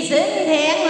thì xin hẹn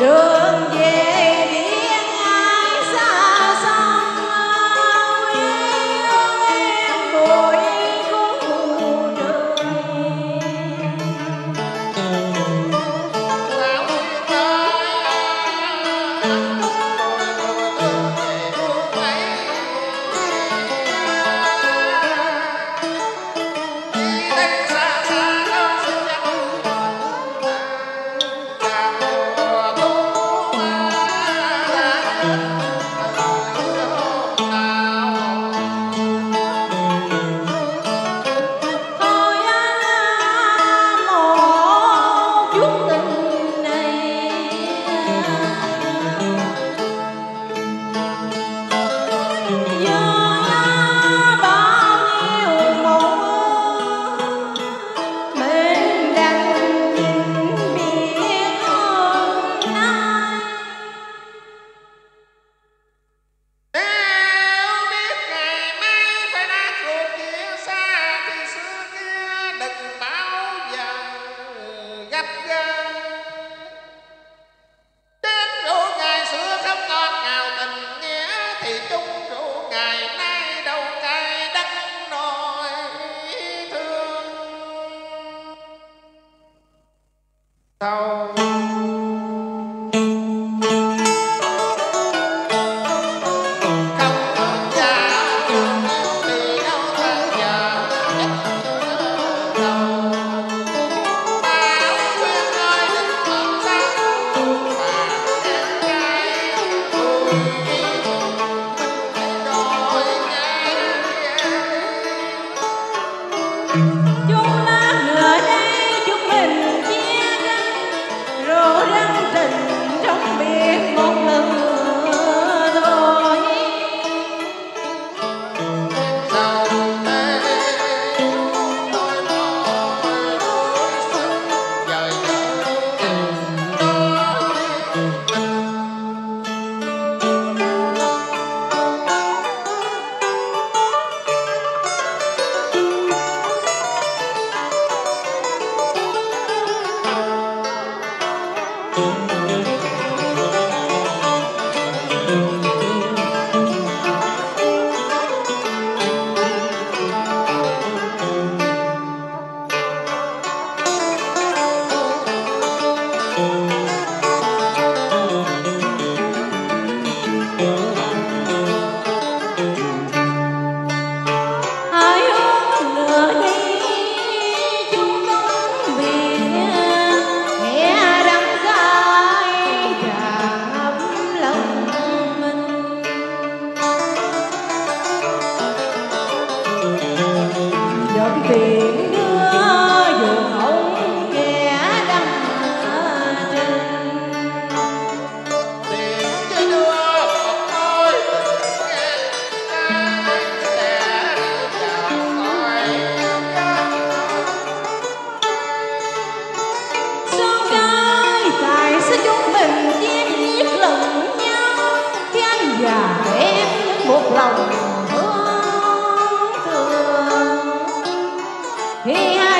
Đường về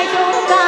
いと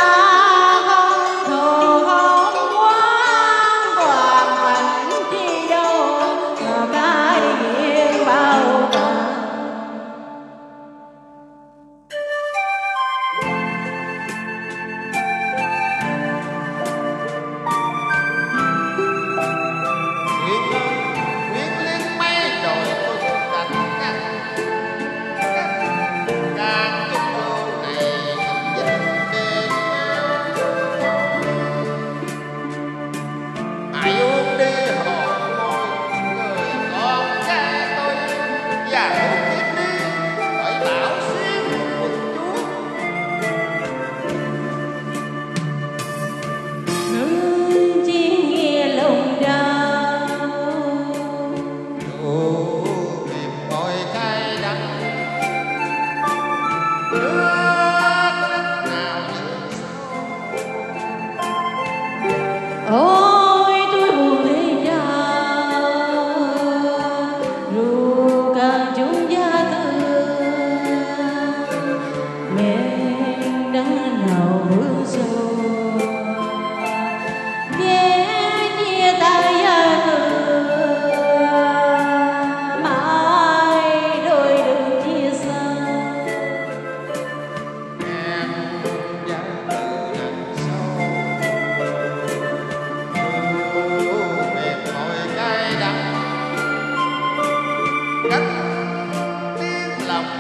Oh.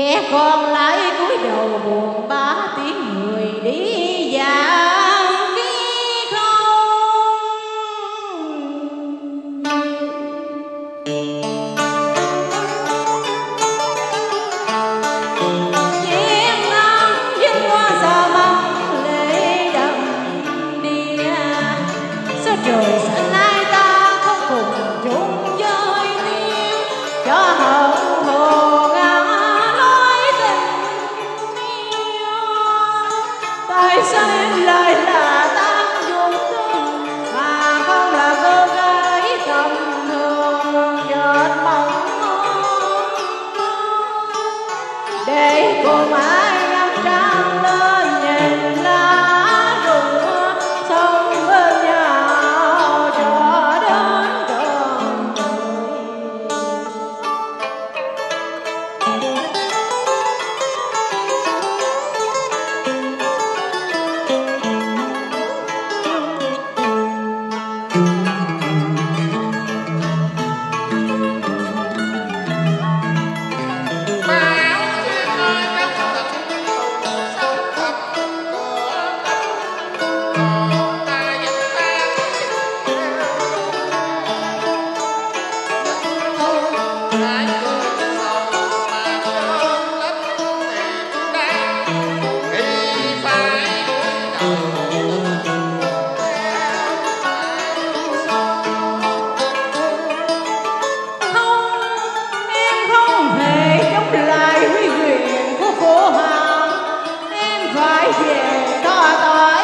kẻ còn lại cúi đầu buồn bá tiếng người đi dạo. 我的。